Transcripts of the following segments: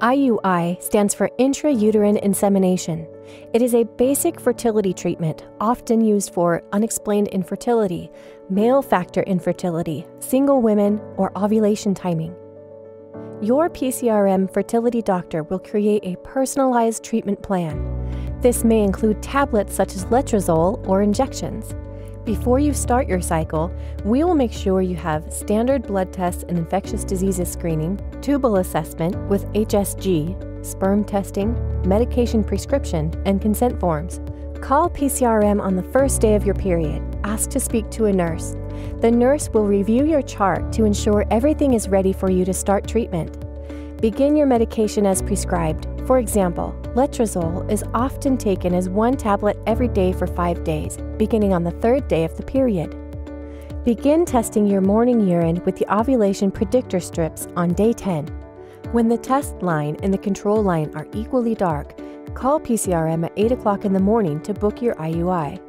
IUI stands for intrauterine insemination. It is a basic fertility treatment often used for unexplained infertility, male factor infertility, single women, or ovulation timing. Your PCRM fertility doctor will create a personalized treatment plan. This may include tablets such as letrozole or injections. Before you start your cycle, we will make sure you have standard blood tests and infectious diseases screening, tubal assessment with HSG, sperm testing, medication prescription, and consent forms. Call PCRM on the first day of your period. Ask to speak to a nurse. The nurse will review your chart to ensure everything is ready for you to start treatment. Begin your medication as prescribed. For example, letrozole is often taken as one tablet every day for five days, beginning on the third day of the period. Begin testing your morning urine with the ovulation predictor strips on day 10. When the test line and the control line are equally dark, call PCRM at 8 o'clock in the morning to book your IUI.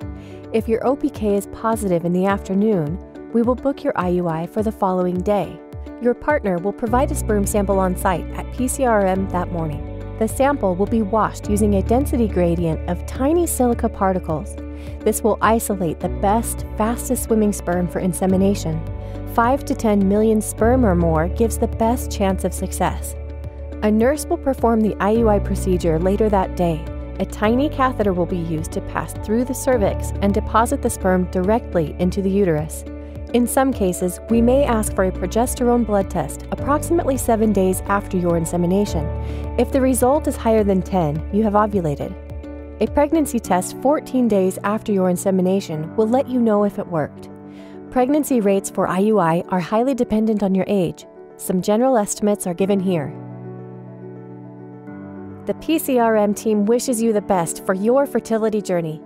If your OPK is positive in the afternoon, we will book your IUI for the following day. Your partner will provide a sperm sample on site at PCRM that morning. The sample will be washed using a density gradient of tiny silica particles. This will isolate the best, fastest swimming sperm for insemination. 5 to 10 million sperm or more gives the best chance of success. A nurse will perform the IUI procedure later that day. A tiny catheter will be used to pass through the cervix and deposit the sperm directly into the uterus. In some cases, we may ask for a progesterone blood test approximately seven days after your insemination. If the result is higher than 10, you have ovulated. A pregnancy test 14 days after your insemination will let you know if it worked. Pregnancy rates for IUI are highly dependent on your age. Some general estimates are given here. The PCRM team wishes you the best for your fertility journey.